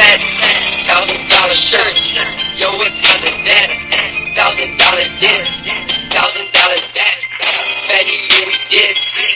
fat, thousand dollar shirts, yo, a thousand that, thousand dollar this, thousand dollar that, fatty, yeah, we this.